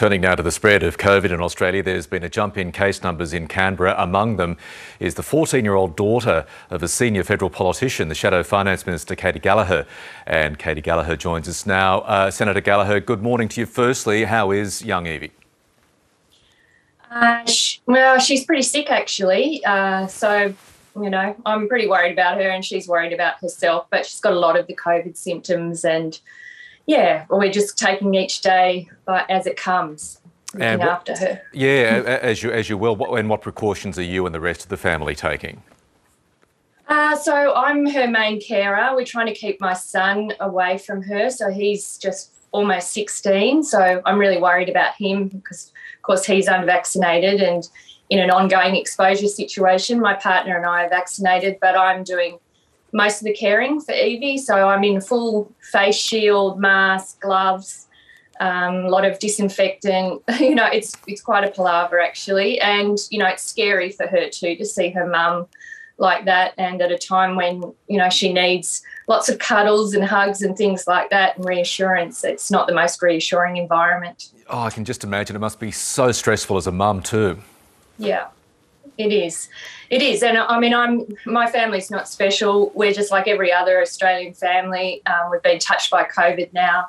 Turning now to the spread of COVID in Australia, there's been a jump in case numbers in Canberra. Among them is the 14 year old daughter of a senior federal politician, the Shadow Finance Minister Katy Gallagher. And Katy Gallagher joins us now. Uh, Senator Gallagher, good morning to you. Firstly, how is young Evie? Uh, well, she's pretty sick actually. Uh, so, you know, I'm pretty worried about her and she's worried about herself, but she's got a lot of the COVID symptoms and yeah, well, we're just taking each day as it comes, looking and what, after her. Yeah, as you as you will. What, and what precautions are you and the rest of the family taking? Uh, so I'm her main carer. We're trying to keep my son away from her. So he's just almost 16. So I'm really worried about him because, of course, he's unvaccinated and in an ongoing exposure situation. My partner and I are vaccinated, but I'm doing most of the caring for Evie. So I'm in full face shield, mask, gloves, um, a lot of disinfectant. You know, it's it's quite a palaver actually, and you know it's scary for her too to see her mum like that, and at a time when you know she needs lots of cuddles and hugs and things like that and reassurance. It's not the most reassuring environment. Oh, I can just imagine it must be so stressful as a mum too. Yeah. It is. It is. And I mean, I'm my family's not special. We're just like every other Australian family. Um, we've been touched by COVID now.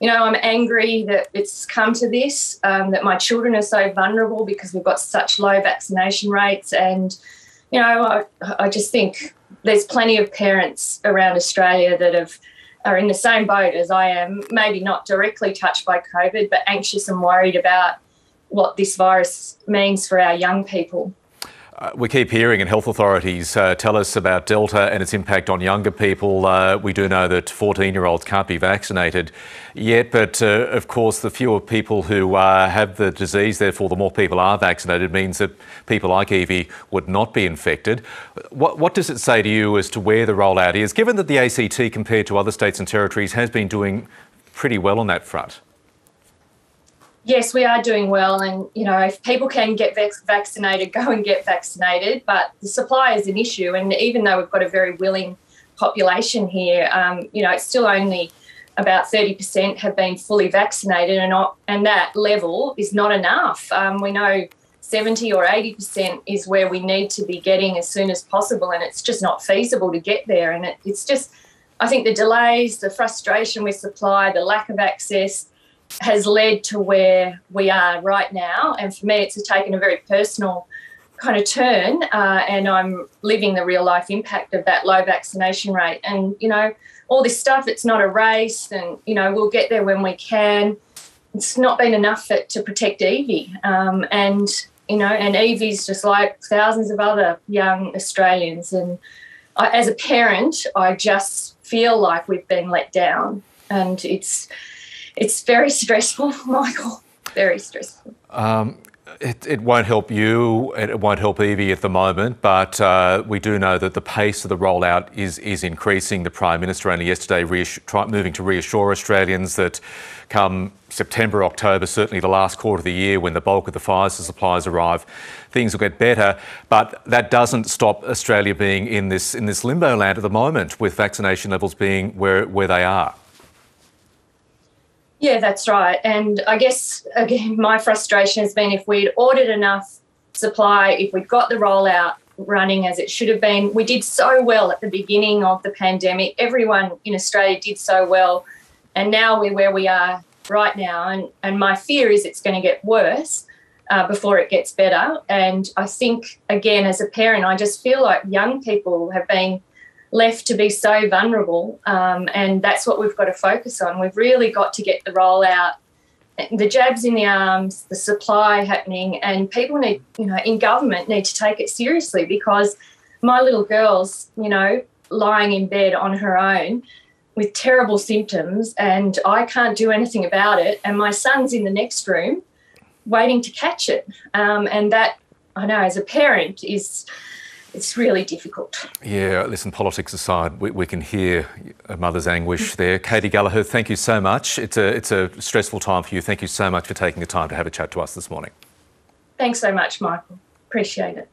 You know, I'm angry that it's come to this, um, that my children are so vulnerable because we've got such low vaccination rates. And, you know, I, I just think there's plenty of parents around Australia that have are in the same boat as I am, maybe not directly touched by COVID, but anxious and worried about what this virus means for our young people. Uh, we keep hearing, and health authorities uh, tell us about Delta and its impact on younger people. Uh, we do know that 14 year olds can't be vaccinated yet, but uh, of course, the fewer people who uh, have the disease, therefore, the more people are vaccinated, means that people like Evie would not be infected. What, what does it say to you as to where the rollout is, given that the ACT, compared to other states and territories, has been doing pretty well on that front? Yes, we are doing well. And, you know, if people can get vac- vaccinated, go and get vaccinated. But the supply is an issue. And even though we've got a very willing population here, um, you know, it's still only about 30% have been fully vaccinated. And, not, and that level is not enough. Um, we know 70 or 80% is where we need to be getting as soon as possible. And it's just not feasible to get there. And it, it's just, I think the delays, the frustration with supply, the lack of access, has led to where we are right now. And for me, it's taken a very personal kind of turn, uh, and I'm living the real life impact of that low vaccination rate. And, you know, all this stuff, it's not a race, and, you know, we'll get there when we can. It's not been enough for, to protect Evie. Um, and, you know, and Evie's just like thousands of other young Australians. And I, as a parent, I just feel like we've been let down. And it's, it's very stressful, Michael. Very stressful. Um, it, it, won't help you, it won't help Evie at the moment, but uh, we do know that the pace of the rollout is, is increasing. The Prime Minister only yesterday try, moving to reassure Australians that come September, October, certainly the last quarter of the year when the bulk of the Pfizer supplies arrive, things will get better. But that doesn't stop Australia being in this, in this limbo land at the moment with vaccination levels being where, where they are. Yeah, that's right. And I guess, again, my frustration has been if we'd ordered enough supply, if we'd got the rollout running as it should have been, we did so well at the beginning of the pandemic. Everyone in Australia did so well. And now we're where we are right now. And, and my fear is it's going to get worse. Uh, before it gets better. And I think, again, as a parent, I just feel like young people have been left to be so vulnerable. Um, and that's what we've got to focus on. We've really got to get the rollout, the jabs in the arms, the supply happening, and people need, you know, in government need to take it seriously because my little girl's, you know, lying in bed on her own with terrible symptoms and I can't do anything about it. And my son's in the next room waiting to catch it. Um, and that, I know, as a parent, is it's really difficult. Yeah, listen, politics aside, we, we, can hear a mother's anguish there. Katy Gallagher, thank you so much. It's a, it's a stressful time for you. Thank you so much for taking the time to have a chat to us this morning. Thanks so much, Michael. Appreciate it.